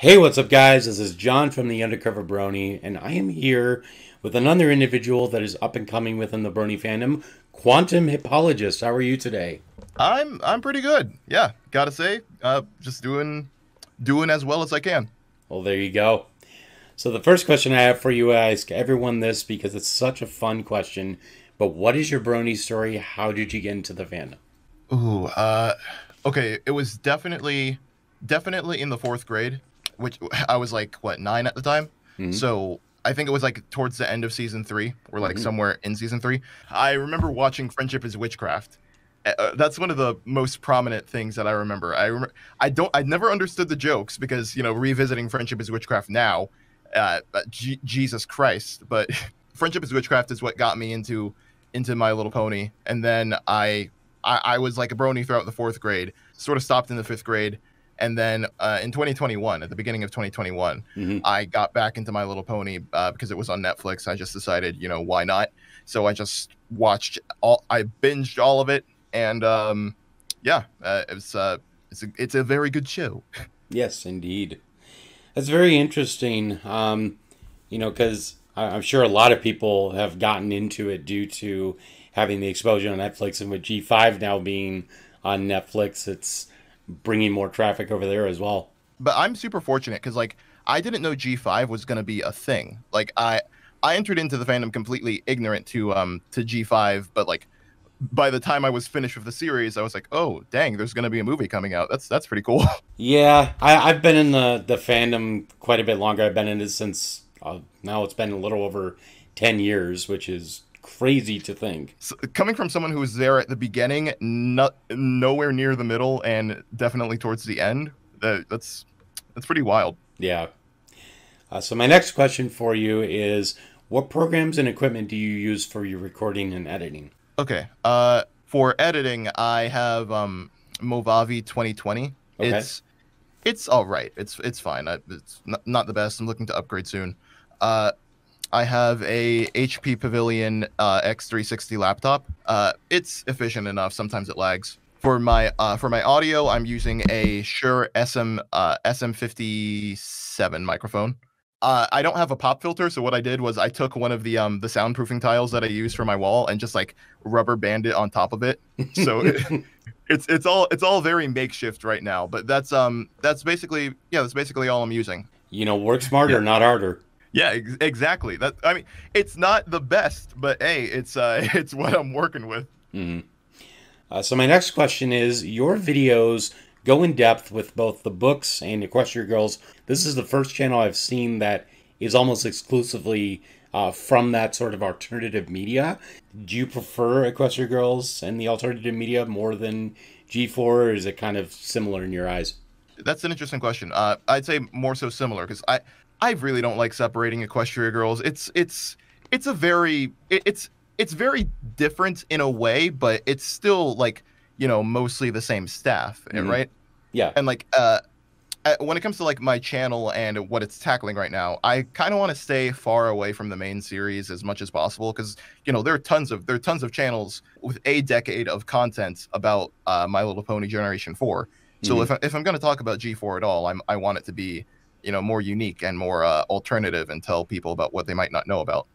Hey, what's up, guys? This is John from the Undercover Brony, and I am here with another individual that is up and coming within the Brony fandom, Quantum Hippologist. How are you today? I'm I'm pretty good. Yeah, gotta say, uh, just doing doing as well as I can. Well, there you go. So the first question I have for you, I ask everyone this because it's such a fun question. But what is your Brony story? How did you get into the fandom? Ooh, uh, okay, it was definitely definitely in the fourth grade which I was like what nine at the time. Mm-hmm. So I think it was like towards the end of season three, or like mm-hmm. somewhere in season three. I remember watching Friendship is Witchcraft. Uh, uh, that's one of the most prominent things that I remember. I remember I don't I never understood the jokes because you know revisiting Friendship is Witchcraft now, uh, uh G- Jesus Christ! But Friendship is Witchcraft is what got me into into My Little Pony, and then I I, I was like a brony throughout the fourth grade. Sort of stopped in the fifth grade, and then uh, in 2021, at the beginning of 2021, mm-hmm. I got back into My Little Pony uh, because it was on Netflix. I just decided, you know, why not? So I just watched all, I binged all of it, and um, yeah, uh, it's uh, it's a, it's a very good show. yes, indeed. That's very interesting. Um, you know, because I'm sure a lot of people have gotten into it due to having the exposure on Netflix, and with G5 now being on Netflix, it's bringing more traffic over there as well. But I'm super fortunate because like I didn't know G5 was going to be a thing. Like I I entered into the fandom completely ignorant to um to G5, but like by the time I was finished with the series, I was like, oh dang, there's going to be a movie coming out. That's that's pretty cool. Yeah, I, I've been in the the fandom quite a bit longer. I've been in it since uh, now it's been a little over ten years, which is crazy to think. So, coming from someone who was there at the beginning, not nowhere near the middle, and definitely towards the end, that, that's that's pretty wild. Yeah. Uh, so my next question for you is, what programs and equipment do you use for your recording and editing? Okay. Uh, for editing, I have um, Movavi 2020. Okay. It's it's all right. It's it's fine. I, it's not, not the best. I'm looking to upgrade soon. Uh, I have a HP Pavilion uh, X360 laptop. Uh, it's efficient enough. Sometimes it lags. For my uh, for my audio, I'm using a Shure SM uh, SM57 microphone. Uh, I don't have a pop filter, so what I did was I took one of the um the soundproofing tiles that I use for my wall and just like rubber band it on top of it. So it, it's it's all it's all very makeshift right now. But that's um that's basically yeah that's basically all I'm using. You know, work smarter, yeah. not harder. Yeah, ex- exactly. That I mean, it's not the best, but hey, it's uh, it's what I'm working with. Mm-hmm. Uh, so my next question is: Your videos go in depth with both the books and Equestria Girls. This is the first channel I've seen that is almost exclusively uh, from that sort of alternative media. Do you prefer Equestria Girls and the alternative media more than G4, or is it kind of similar in your eyes? That's an interesting question. Uh, I'd say more so similar because I I really don't like separating Equestria Girls. It's it's it's a very it, it's it's very different in a way, but it's still like you know mostly the same staff, mm-hmm. right? Yeah. And like uh, when it comes to like my channel and what it's tackling right now, I kind of want to stay far away from the main series as much as possible because you know there are tons of there are tons of channels with a decade of content about uh, My Little Pony Generation Four. So mm-hmm. if I, if I'm going to talk about G4 at all, I'm I want it to be you know more unique and more uh, alternative and tell people about what they might not know about.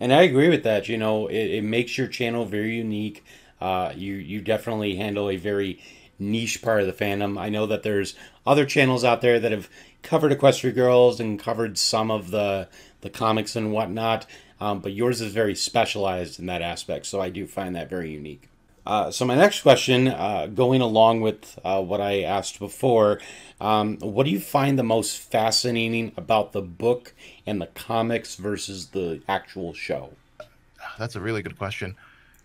And i agree with that you know it, it makes your channel very unique. Uh, you you definitely handle a very niche part of the fandom. I know that there's other channels out there that have covered equestria girls and covered some of the the comics and whatnot um, but yours is very specialized in that aspect so i do find that very unique uh, so my next question, uh, going along with uh, what I asked before, um, what do you find the most fascinating about the book and the comics versus the actual show? That's a really good question.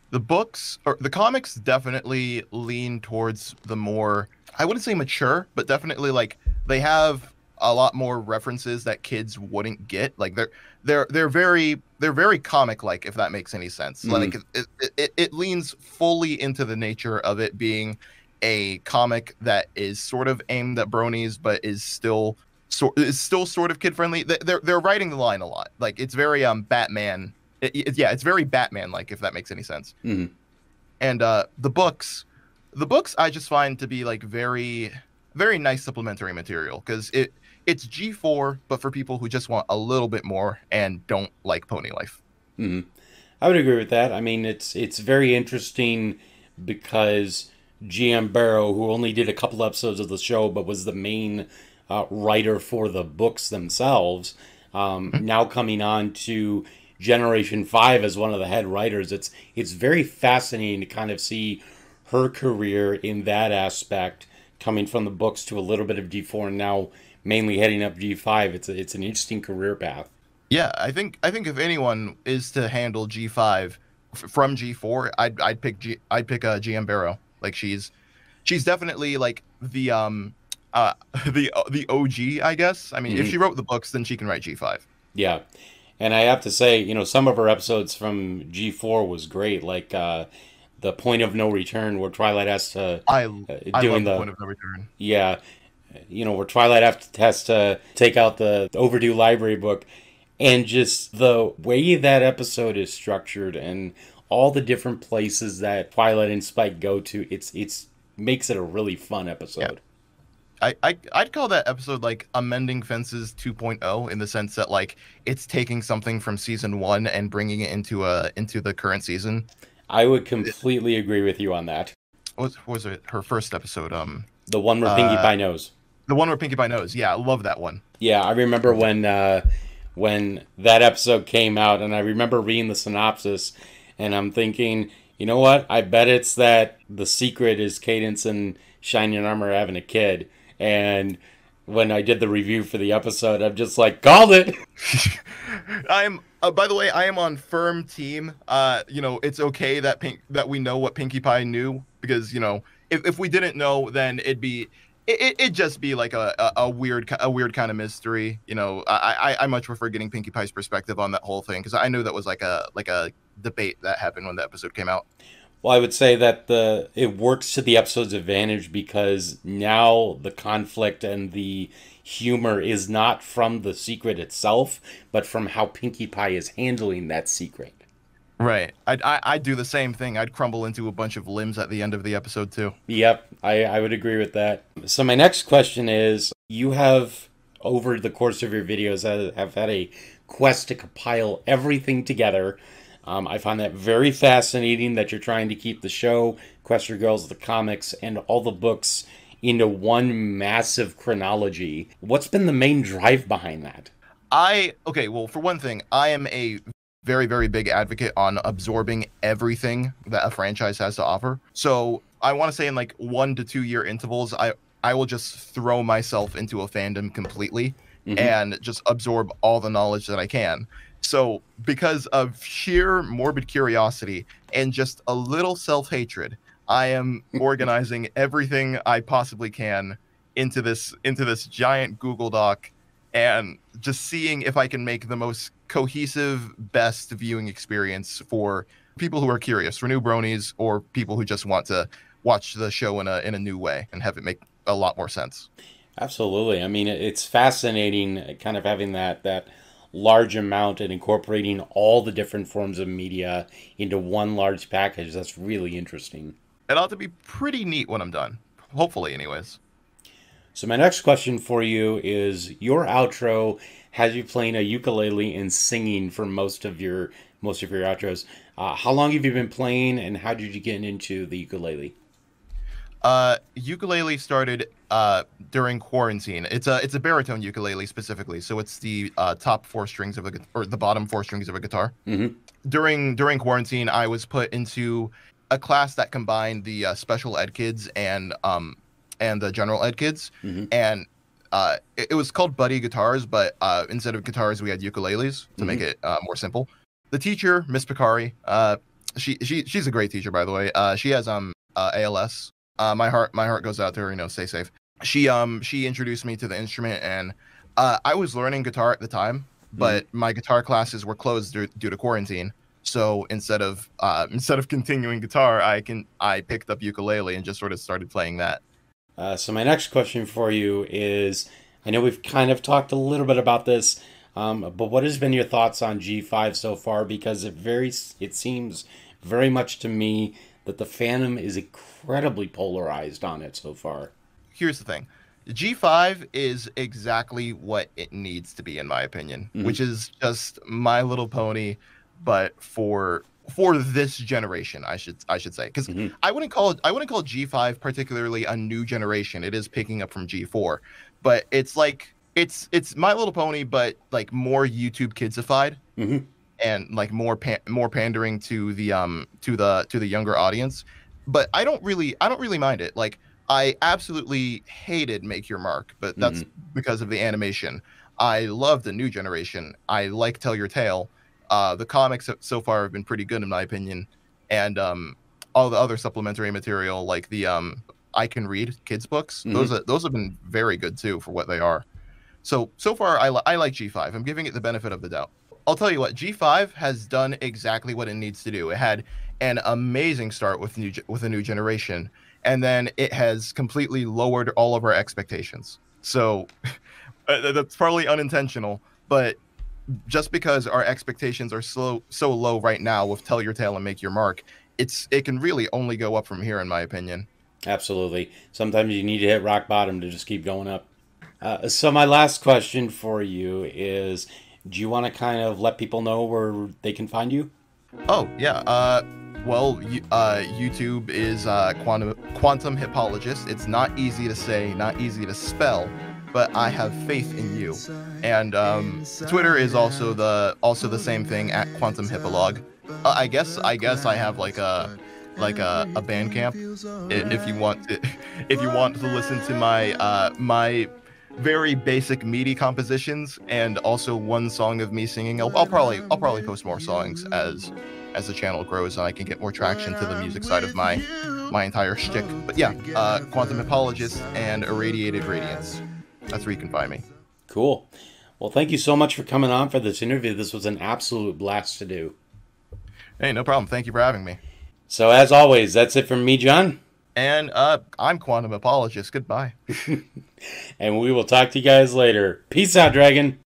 The books or the comics definitely lean towards the more I wouldn't say mature, but definitely like they have a lot more references that kids wouldn't get. Like they're they're they're very they're very comic like if that makes any sense. Mm-hmm. Like it, it, it, leans fully into the nature of it being a comic that is sort of aimed at bronies, but is still sort is still sort of kid friendly. They're they're writing the line a lot. Like it's very um Batman. It, it, yeah, it's very Batman like if that makes any sense. Mm-hmm. And uh, the books, the books I just find to be like very very nice supplementary material because it it's G4, but for people who just want a little bit more and don't like pony life. Mm-hmm. I would agree with that. I mean, it's it's very interesting because G.M. Berrow, who only did a couple episodes of the show but was the main uh, writer for the books themselves, um, mm-hmm. now coming on to Generation Five as one of the head writers. It's it's very fascinating to kind of see her career in that aspect, coming from the books to a little bit of G4 and now mainly heading up G5. It's a, it's an interesting career path. Yeah, I think I think if anyone is to handle G5 f- from G4, I'd I'd pick G I'd pick uh, GM Berrow. Like she's she's definitely like the um uh the the OG, I guess. I mean, mm-hmm. if she wrote the books, then she can write G5. Yeah. And I have to say, you know, some of her episodes from G4 was great. Like uh the point of no return where Twilight has to I, uh, I doing the point of no return. Yeah, you know where Twilight has to take out the overdue library book, and just the way that episode is structured and all the different places that Twilight and Spike go to, it's it's makes it a really fun episode. Yeah. I, I I'd call that episode like amending fences 2.0 in the sense that like it's taking something from season one and bringing it into a into the current season. I would completely agree with you on that. What was it? Her first episode. Um, the one where Pinkie uh, Pie knows. The one where Pinkie Pie knows. Yeah, I love that one. Yeah, I remember when uh, when that episode came out, and I remember reading the synopsis, and I'm thinking, you know what? I bet it's that the secret is Cadance and Shining Armor having a kid, and when I did the review for the episode, I'm just like, called it. I'm. Uh, by the way, I am on firm team. Uh, you know, it's okay that Pink that we know what Pinkie Pie knew because you know if, if we didn't know, then it'd be it, it, would just be like a, a, a, weird a weird kind of mystery. You know, I, I, I much prefer getting Pinkie Pie's perspective on that whole thing because I knew that was like a like a debate that happened when the episode came out. Well, I would say that the it works to the episode's advantage because now the conflict and the humor is not from the secret itself, but from how Pinkie Pie is handling that secret. Right. I'd, I, I'd do the same thing. I'd crumble into a bunch of limbs at the end of the episode, too. Yep. I, I would agree with that. So, my next question is you have, over the course of your videos, uh, have had a quest to compile everything together um, I find that very fascinating that you're trying to keep the show, Quest Girls, the comics, and all the books into one massive chronology. What's been the main drive behind that? I, okay, well, for one thing, I am a very, very big advocate on absorbing everything that a franchise has to offer. So I want to say in like one to two year intervals, I, I will just throw myself into a fandom completely mm-hmm. and just absorb all the knowledge that I can. So, because of sheer morbid curiosity and just a little self hatred, I am organizing everything I possibly can into this into this giant Google Doc and just seeing if I can make the most cohesive, best viewing experience for people who are curious, for new bronies, or people who just want to watch the show in a in a new way and have it make a lot more sense. Absolutely. I mean, it's fascinating, kind of having that that large amount and incorporating all the different forms of media into one large package. That's really interesting. It ought to be pretty neat when I'm done. Hopefully, anyways. So my next question for you is your outro has you playing a ukulele and singing for most of your most of your outros. Uh, how long have you been playing, and how did you get into the ukulele? Uh, ukulele started uh, during quarantine. It's a it's a baritone ukulele specifically, so it's the uh, top four strings of a or the bottom four strings of a guitar. Mm-hmm. During during quarantine, I was put into a class that combined the uh, special ed kids and um and the general ed kids, mm-hmm. and uh, it, it, was called Buddy Guitars, but uh, instead of guitars, we had ukuleles to mm-hmm. make it uh, more simple. The teacher, Miss Picari, uh, she she she's a great teacher, by the way. Uh, she has um uh, ALS. Uh, my heart my heart goes out to her. You know, stay safe she um she introduced me to the instrument and uh, I was learning guitar at the time, mm-hmm. but mm. my guitar classes were closed due, due to quarantine. So instead of uh, instead of continuing guitar, I can I picked up ukulele and just sort of started playing that. Uh, so my next question for you is: I know we've kind of talked a little bit about this, um, but what has been your thoughts on G5 so far? Because it very it seems very much to me that the fandom is incredibly polarized on it so far here's the thing G5 is exactly what it needs to be, in my opinion, Mhm. which is just My Little Pony, but for for this generation, I should I should say, because Mhm. I wouldn't call it I wouldn't call G5 particularly a new generation. It is picking up from G4, but it's like it's it's My Little Pony, but like more YouTube kidsified Mhm. And like more pan- more pandering to the um to the to the younger audience. But I don't really I don't really mind it. Like I absolutely hated Make Your Mark, but that's because of the animation. I love the new generation. I like Tell Your Tale. Uh, the comics so far have been pretty good in my opinion, and um, all the other supplementary material like the um, I can read kids books. Those are, those have been very good too for what they are. So so far I, li- I like G5. I'm giving it the benefit of the doubt. I'll tell you what, G5 has done exactly what it needs to do. It had an amazing start with new with a new generation, and then it has completely lowered all of our expectations. So uh, that's probably unintentional, but just because our expectations are so so low right now with Tell Your Tale and Make Your Mark, it's it can really only go up from here, in my opinion. Absolutely. Sometimes you need to hit rock bottom to just keep going up. Uh, so my last question for you is: Do you want to kind of let people know where they can find you? Oh yeah. Uh, well, uh, YouTube is uh, quantum quantum hippologist. It's not easy to say, not easy to spell, but I have faith in you. And um, Twitter is also the also the same thing at quantum hippolog. Uh, I guess I guess I have like a like a, a Bandcamp if you want to, if you want to listen to my uh, my very basic MIDI compositions and also one song of me singing. I'll, I'll probably I'll probably post more songs as as the channel grows and I can get more traction to the music side of my my entire shtick. But yeah, uh, Quantum Hippologist and Irradiated Radiance. That's where you can find me. Cool. Well, thank you so much for coming on for this interview. This was an absolute blast to do. Hey, no problem. Thank you for having me. So, as always, that's it from me, John, And uh, I'm Quantum Hippologist. Goodbye. and we will talk to you guys later. Peace out, Dragon.